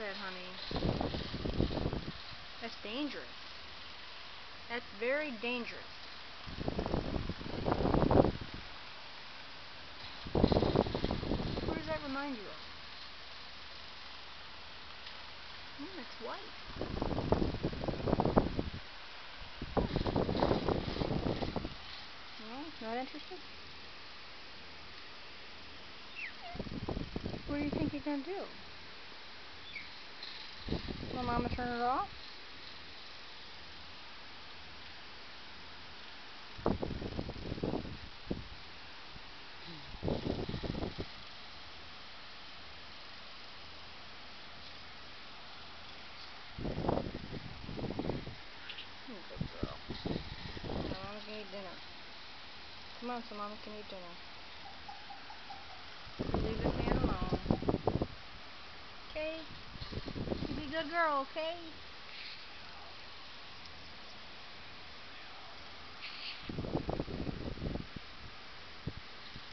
that, honey. That's dangerous. That's very dangerous. Who does that remind you of? Hmm, it's white. No, not interested? What do you think you're going to do? Will Mama turn it off? Dinner. Come on, so Mama can eat dinner. Leave this man alone. Okay? Good girl, okay?